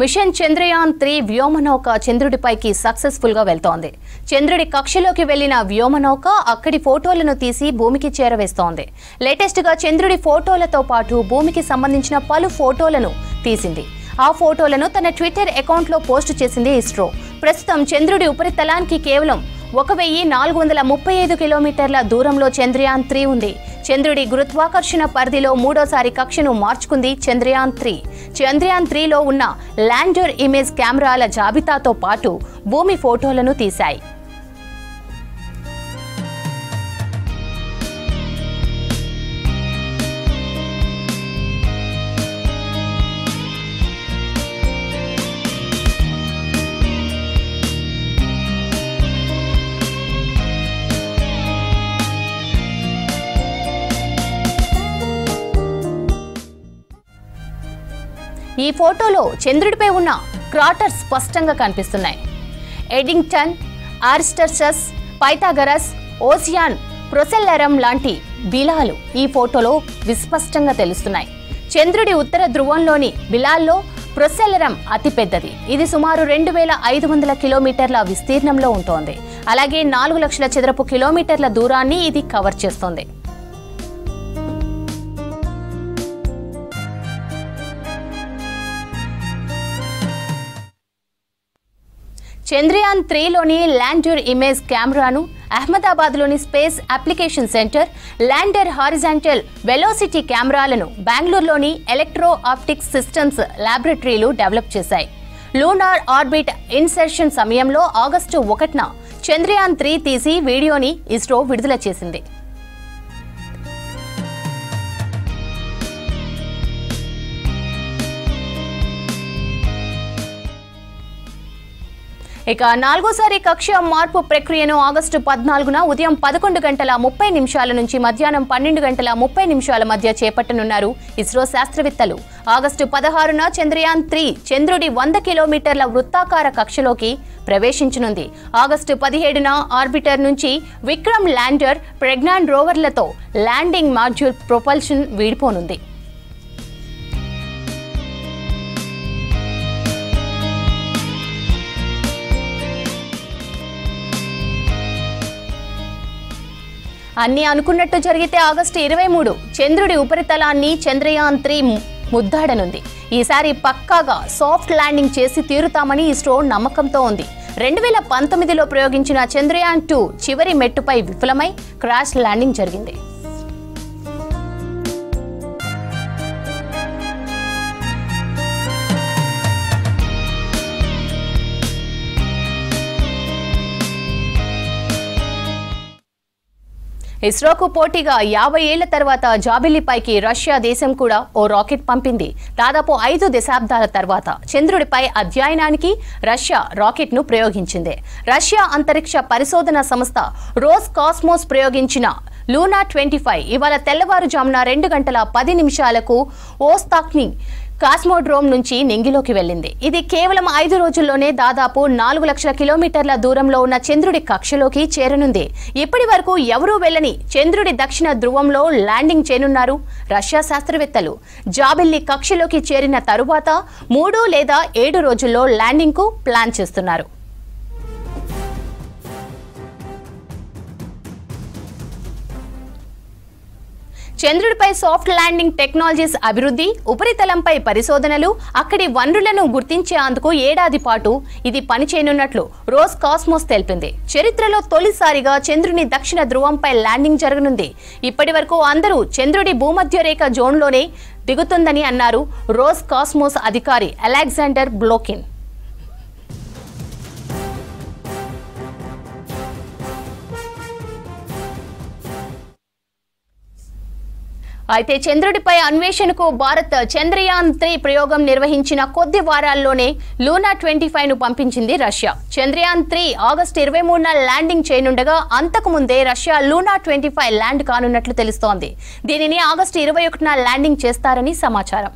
Machine Chandrayaan three వ్యోమనౌక చంద్రుడిపైకి సక్సెస్ఫుల్గా వెళ్తోంది. చంద్రుడి కక్షలోకి వెళ్ళిన వ్యోమనౌక అక్కడి ఫోటోలను తీసి భూమికి చేరవేస్తోంది. లేటెస్ట్గా చంద్రుడి ఫోటోలతో పాటు భూమికి సంబంధించిన పలు ఫోటోలను తీసింది. ఆ ఫోటోలను తన ట్విట్టర్ అకౌంట్లో పోస్ట్ చేసింది ఇస్రో. ప్రస్తుతం చంద్రుడి ఉపరితలానికి కేవలం ఒక వెయ్యి నాలుగు వందల ముప్పై ఐదు కిలోమీటర్ల దూరంలో చంద్రయాన్ త్రీ ఉంది. చంద్రుడి గురుత్వాకర్షణ పరిధిలో మూడోసారి కక్షను మార్చుకుంది చంద్రయాన్ త్రీ. చంద్రయాన్ త్రీలో ఉన్న ల్యాండర్ ఇమేజ్ కెమెరాల జాబితాతో పాటు భూమి ఫోటోలను తీశాయి. ఈ ఫోటోలో చంద్రుడిపై ఉన్న క్రాటర్స్ స్పష్టంగా కనిపిస్తున్నాయి. ఎడింగ్టన్ ఆరిస్టర్సస్ పైథాగరస్ ఓసియాన్ ప్రొసెల్లరం లాంటి బిలాలు ఈ ఫోటోలో విస్పష్టంగా తెలుస్తున్నాయి. చంద్రుడి ఉత్తర ధ్రువంలోని బిలాల్లో ప్రొసెల్లరం అతిపెద్దది ఇది సుమారు రెండు వేల ఐదు వందల కిలోమీటర్ల విస్తీర్ణంలో ఉంటోంది. అలాగే నాలుగు లక్షల చదరపు కిలోమీటర్ల దూరాన్ని ఇది కవర్ చేస్తోంది. చంద్రయాన్ త్రీలోని ల్యాండర్ ఇమేజ్ కెమెరాను అహ్మదాబాద్లోని space application centre lander horizontal velocity కెమెరాలను బెంగళూరులోని ఎలక్ట్రో ఆప్టిక్స్ సిస్టమ్స్ ల్యాబొరేటరీలు డెవలప్ చేశాయి. లూనార్ ఆర్బిట్ ఇన్సెర్షన్ సమయంలో ఆగస్టు ఒకటిన చంద్రయాన్ త్రీ తీసి వీడియోని ఇస్రో విడుదల చేసింది. ఇక నాలుగోసారి కక్ష మార్పు ప్రక్రియను ఆగస్టు పద్నాలుగున ఉదయం పదకొండు గంటల ముప్పై నిమిషాల నుంచి మధ్యాహ్నం పన్నెండు గంటల ముప్పై నిమిషాల మధ్య చేపట్టనున్నారు ఇస్రో శాస్త్రవేత్తలు. ఆగస్టు పదహారున చంద్రయాన్ త్రీ చంద్రుడి వంద కిలోమీటర్ల వృత్తాకార కక్షలోకి ప్రవేశించనుంది. ఆగస్టు పదిహేడున ఆర్బిటర్ నుంచి విక్రమ్ ల్యాండర్ ప్రెగ్నాన్ రోవర్లతో ల్యాండింగ్ మాడ్యూల్ ప్రొపల్షన్ వీడిపోనుంది. అన్ని అనుకున్నట్టు జరిగితే ఆగస్టు ఇరవై మూడు చంద్రుడి ఉపరితలాన్ని చంద్రయాన్ త్రీ ముద్దాడనుంది. ఈసారి పక్కాగా సాఫ్ట్ ల్యాండింగ్ చేసి తీరుతామని ఇస్రో నమ్మకంతో ఉంది. రెండు వేల పంతొమ్మిదిలో ప్రయోగించిన చంద్రయాన్ టూ చివరి మెట్టుపై విఫలమై క్రాష్ ల్యాండింగ్ జరిగింది. ఇస్రోకు పోటీగా యాభై ఏళ్ళ తర్వాత జాబిలిపైకి రష్యా దేశం కూడా ఓ రాకెట్ పంపింది. దాదాపు ఐదు దశాబ్దాల తర్వాత చంద్రుడిపై అధ్యయనానికి రష్యా రాకెట్ను ప్రయోగించింది. రష్యా అంతరిక్ష పరిశోధన సంస్థ రోస్ కాస్మోస్ ప్రయోగించిన లూనా ట్వంటీ ఫైవ్ ఇవాళ తెల్లవారుజామున రెండు గంటల పది నిమిషాలకు ఓస్తాక్ని కాస్మోడ్రోమ్ నుంచి నింగిలోకి వెళ్ళింది. ఇది కేవలం ఐదు రోజుల్లోనే దాదాపు నాలుగు లక్షల కిలోమీటర్ల దూరంలో ఉన్న చంద్రుడి కక్షలోకి చేరనుంది. ఇప్పటి వరకు ఎవరూ వెళ్ళని చంద్రుడి దక్షిణ ధ్రువంలో ల్యాండింగ్ చేయనున్నారు రష్యా శాస్త్రవేత్తలు. జాబిల్లి కక్షలోకి చేరిన తరువాత మూడు లేదా ఏడు రోజుల్లో ల్యాండింగ్కు ప్లాన్ చేస్తున్నారు. చంద్రుడిపై సాఫ్ట్ ల్యాండింగ్ టెక్నాలజీస్ అభివృద్ధి ఉపరితలంపై పరిశోధనలు అక్కడి వనరులను గుర్తించేందుకు ఏడాది పాటు ఇది పనిచేయనున్నట్లు రోస్ కాస్మోస్ తెలిపింది. చరిత్రలో తొలిసారిగా చంద్రుని దక్షిణ ధ్రువంపై ల్యాండింగ్ జరగనుంది. ఇప్పటి వరకు అందరూ చంద్రుడి భూమధ్య రేఖ జోన్లోనే దిగుతుందని అన్నారు రోస్ కాస్మోస్ అధికారి అలెగ్జాండర్ బ్లోకిన్. అయితే చంద్రుడిపై అన్వేషణకు భారత్ చంద్రయాన్ త్రీ ప్రయోగం నిర్వహించిన కొద్ది వారాల్లోనే లూనా ట్వంటీ ఫైవ్ను పంపించింది రష్యా. చంద్రయాన్ త్రీ ఆగస్టు ఇరవై మూడున ల్యాండింగ్ చేయనుండగా అంతకు ముందే Russia Luna twenty five land కానున్నట్లు తెలుస్తోంది. దీనిని ఆగస్టు ఇరవై ఒకటిన ల్యాండింగ్ చేస్తారని సమాచారం.